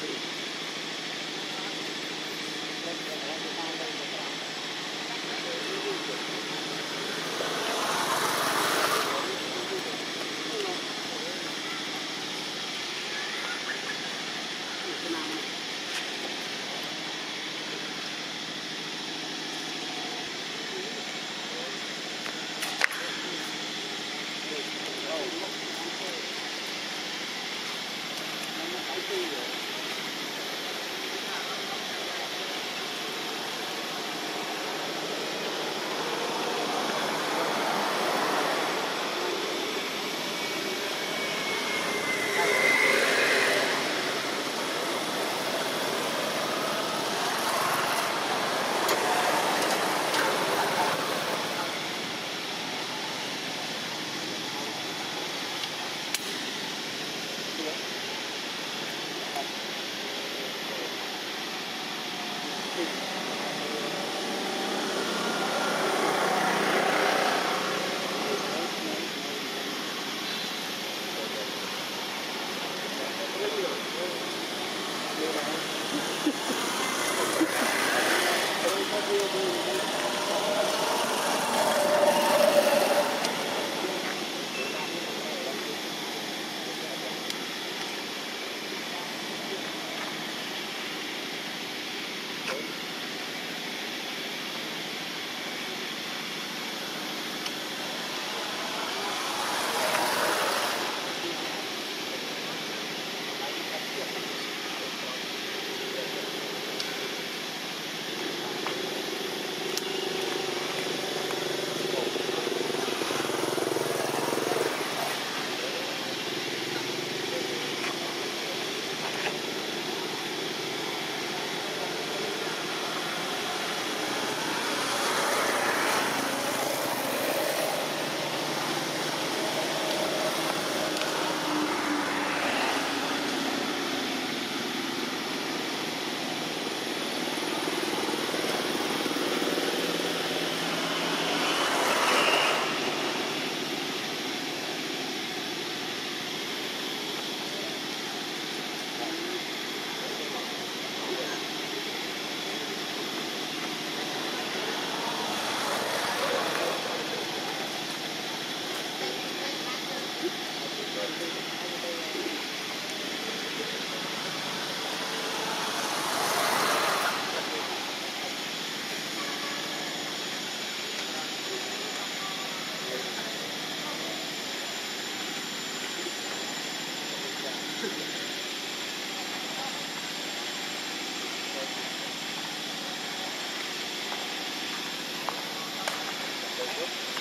Thank Yep.